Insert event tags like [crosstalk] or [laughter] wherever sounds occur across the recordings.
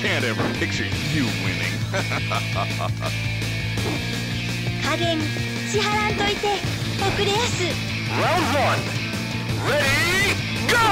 can't ever picture you winning. [laughs] 加減しはらんといて遅れやす Round one. Ready, go!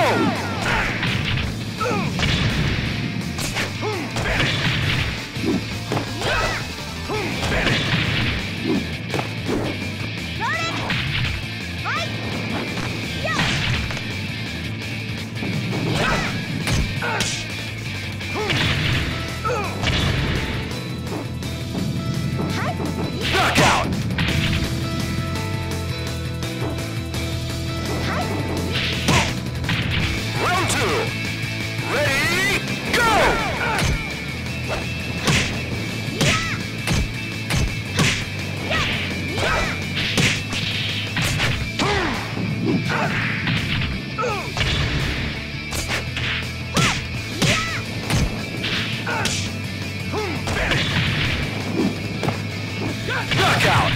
Knockout!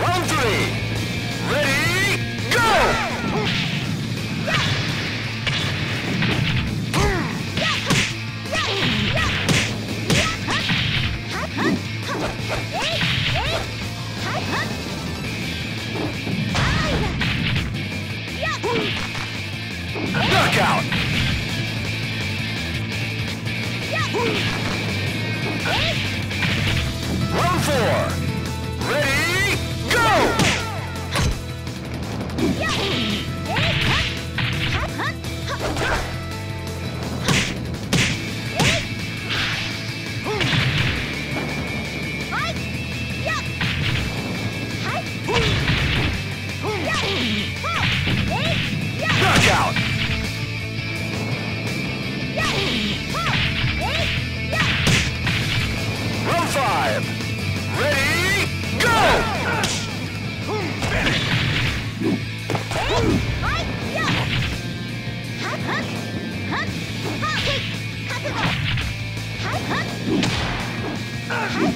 Round three. Knockout! Round Yeah!